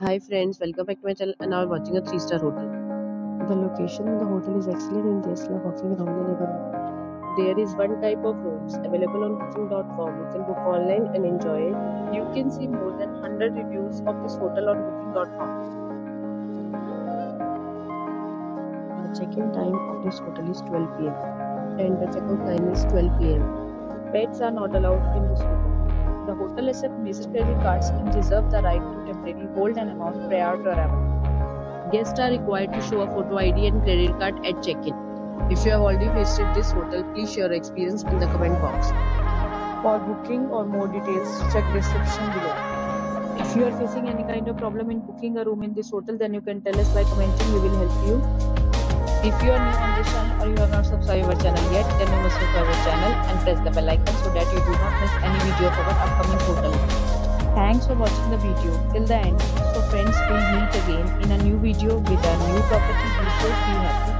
Hi friends, welcome back to my channel and now we're watching a 3-star hotel. The location of the hotel is excellent and guests love walking around the neighborhood. There is one type of rooms available on booking.com. You can book online and enjoy it. You can see more than 100 reviews of this hotel on booking.com. The check-in time of this hotel is 12 pm and the check-out time is 12 pm. Pets are not allowed in this hotel. The hotel accepts major credit cards and reserves the right to temporarily hold an amount prior to arrival. Guests are required to show a photo ID and credit card at check-in. If you have already visited this hotel, please share your experience in the comment box. For booking or more details, check description below. If you are facing any kind of problem in booking a room in this hotel, then you can tell us by commenting. We will help you. If you are new on this channel or you have not subscribed our channel yet, then you must subscribe our channel and press the bell icon so that you do not miss video for upcoming portal. Thanks for watching the video till the end. So friends, we'll meet again in a new video with a new property research we have.